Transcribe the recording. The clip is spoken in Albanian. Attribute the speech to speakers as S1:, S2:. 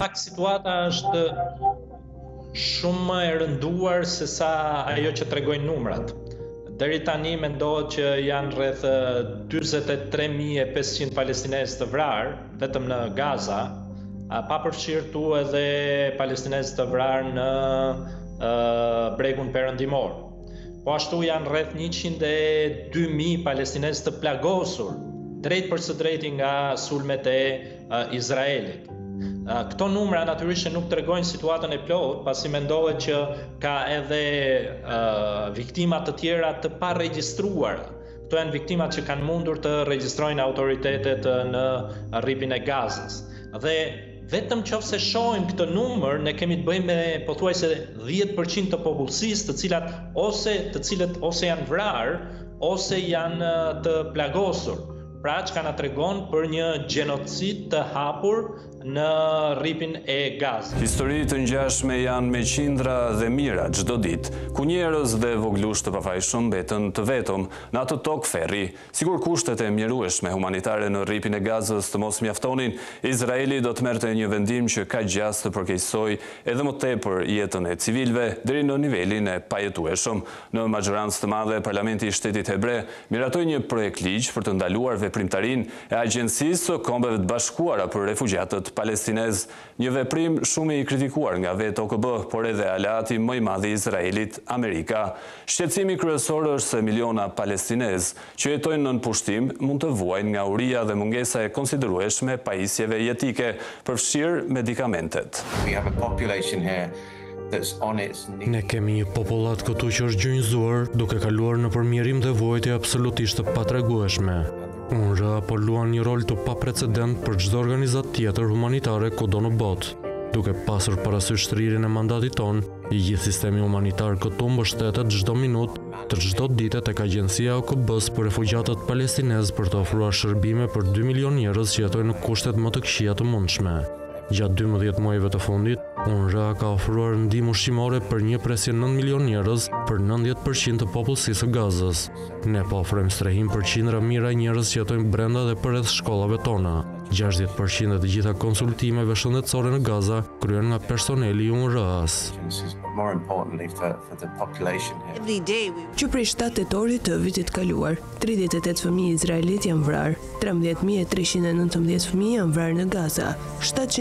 S1: Fakt situata është shumë më e rënduar sesa ajo që tregojnë numrat. Deri tani mendohet që janë rreth 43500 palestinezë të vrarë vetëm në Gaza, pa përfshirë tu edhe palestinezë të vrarë në bregun perëndimor. Po ashtu janë rreth 102.000 palestinezë të plagosur drejtpërsëdrejti nga sulmet e Izraelit. Këto numra natyrisht që nuk tregojnë situatën e plotë, pasi mendohet që ka edhe viktima të tjera të paregjistruara. Këto janë viktimat që kanë mundur të regjistrojnë autoritetet në rripin e Gazës. Dhe vetëm qoftë se shohim këtë numër, ne kemi të bëjmë me pothuajse 10% të popullsisë të cilat ose të cilët ose janë vrarë, ose janë të plagosur. Pra çka na tregon për një gjenocid të hapur në rripin e Gazës.
S2: Histori të ngjashme janë me qindra dhe mijëra çdo ditë, ku njerëz dhe vogëlush të pafajshëm mbeten të vetëm në atë tokë ferri. Sikur kushtet e mjerueshme humanitare në rripin e Gazës të mos mjaftonin, Izraeli do të merrte një vendim që ka gjasë të përkeqësojë edhe më tepër jetën e civilëve deri në nivelin e pajetueshëm. Në maxhorancë të madhe, parlamenti i shtetit hebre, miratoi një projektligj për të ndaluar veprimtarinë e Agjencisë së Kombeve të Bashkuara për Refugjatët Palestinezë, një veprim shumë i kritikuar nga vetë OKB, por edhe aleati më i madh i Izraelit, Amerika. Shqetësimi kryesor është se miliona palestinezë, që jetojnë nën pushtim, mund të vuajnë nga uria dhe mungesa e konsiderueshme e pajisjeve jetike, përfshirë medikamentet.
S3: Ne kemi një popullatë këtu që është gjunjëzuar duke kaluar nëpër mjerim dhe vuajtje absolutisht të patregueshme. UNRWA po luan një rol të paprecedent për çdo organizatë tjetër humanitare kudo në botë. Duke pasur parasysh shtrirjen e mandatit tonë, i gjithë sistemi humanitar këtu mbështetet çdo minutë të çdo dite tek agjencia e OKB-së për refugjatët palestinezë për të ofruar shërbime për 2 milion njerëz që jetojnë në kushtet më të këqija të mundshme. Gjatë 12 muajve të fundit, UNRWA ka ofruar ndihmë ushqimore për 1.9 milion njerëz për 90% të popullsisë së Gazës. Ne po ofrojmë strehim për qindra mijëra njerëz që jetojnë brenda dhe përreth shkollave tona. 60% e të gjitha konsultimeve shëndetësore në Gaza kryhen nga personeli i UNRWA-s.
S4: Që prej 7 tetorit të vitit të kaluar, 38 fëmijë izraelitë janë vrarë, 13319 fëmijë janë vrarë në Gaza,